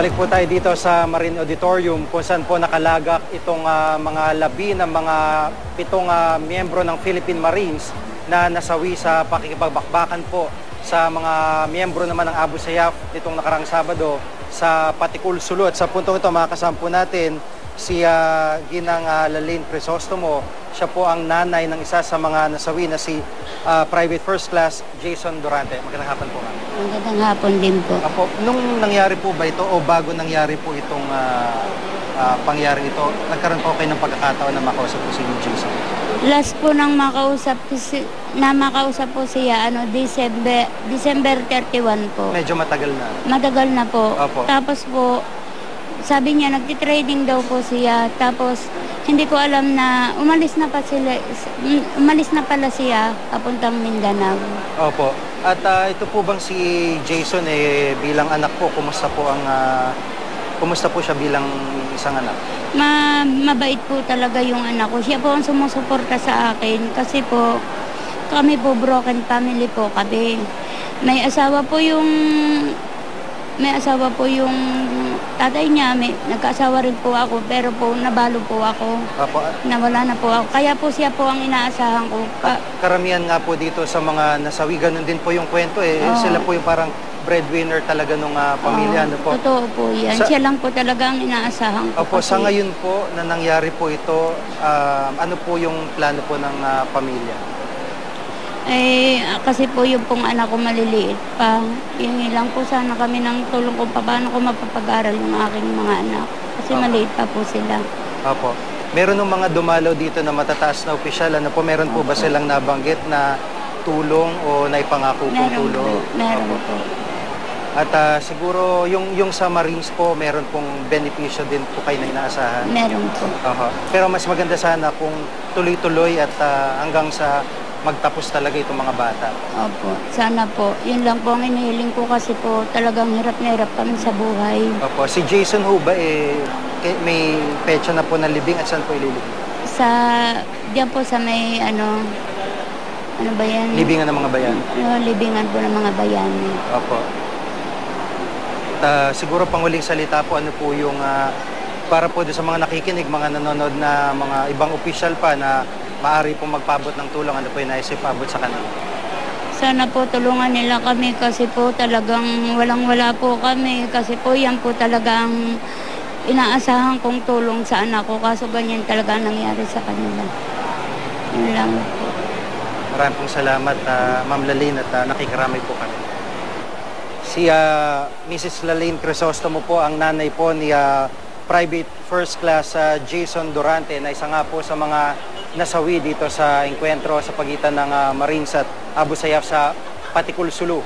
Balik po tayo dito sa Marine Auditorium kung saan po nakalagak itong ah, mga labi ng mga pitong ah, miyembro ng Philippine Marines na nasawi sa pakikipagbakbakan po sa mga miyembro naman ng Abu Sayyaf nitong nakarang Sabado sa Patikul Sulu. At sa puntong ito makakasama po natin si ah, Ginang ah, Lalene Crisostomo. Siya po ang nanay ng isa sa mga nasawi na si ah, Private First Class Jason Durante. Magandang hapon po ma'am. Magandang hapon din po. Apo, nung nangyari po ba ito o bago nangyari po itong ah, ah, pangyari ito, nagkaroon po kayo ng pagkakataon na makausap po si Jason? Last po nang makausap ko si, na makausap po siya ano December December 31 po. Medyo matagal na. Matagal na po. Opo. Tapos po sabi niya nagti-trading daw po siya. Tapos hindi ko alam na umalis na pa sila umalis na pala siya papuntang Mindanao. Opo. At ah, ito po bang si Jason eh bilang anak po, kumusta po ang ah, kumusta po siya bilang isang anak? Ma mabait po talaga yung anak ko. Siya po ang sumusuporta sa akin kasi po kami po broken family po kami. May asawa po yung may asawa po yung tatay niya, may nagkaasawa rin po ako pero po nabalo po ako. Opo. Nawala na po ako. Kaya po siya po ang inaasahan ko. Ka- karamihan nga po dito sa mga nasawi, ganun din po yung kwento eh. Oo. Sila po yung parang breadwinner talaga ng pamilya. Oo, ano po? Totoo po yan. Sa- siya lang po talaga ang inaasahan ko. Opo, sa ngayon po na nangyari po ito, ah, ano po yung plano po ng ah, pamilya? Eh, kasi po yung pong anak ko maliliit pa. Hingi lang po sana kami ng tulong kung paano ko mapapag-aral yung aking mga anak. Kasi Opo. maliit pa po sila. Opo. Meron ng mga dumalaw dito na matataas na opisyal. Ano po, meron po ba silang nabanggit na tulong o naipangako pong Meron tulong? po. Meron Opo. po. At ah, siguro yung, yung sa Marines po, meron pong benepisyo din po kayo na inaasahan. Meron po. Oho. Pero mas maganda sana kung tuloy-tuloy at ah, hanggang sa magtapos talaga itong mga bata. Opo. Sana po. Yun lang po ang inihiling ko kasi po talagang hirap na hirap kami sa buhay. Opo. Si Jason ho ba eh, may petsa na po ng libing at saan po ililibing? Sa, diyan po sa may ano, ano ba yan? Libingan ng mga bayan. Ano, libingan po ng mga bayan. Opo. At, ah, siguro panguling salita po, ano po yung ah, para po sa mga nakikinig, mga nanonood na mga ibang opisyal pa na maaari pong magpabot ng tulong, ano po yung naisip abot sa kanila? Sana po tulungan nila kami kasi po talagang walang-wala po kami kasi po yan po talagang inaasahan kong tulong sa anak ko kaso ganyan talaga ang nangyari sa kanila. Yun lang po. Maraming pong salamat, ah, Ma'am Lalene, at ah, nakikiramay po kami. Si ah, Mrs. Lalene Crisostomo po, ang nanay po ni ah, Private First Class ah, Jason Durante, na isa nga po sa mga nasawi dito sa engkwentro sa pagitan ng ah, Marines at Abu Sayyaf sa Patikul Sulu.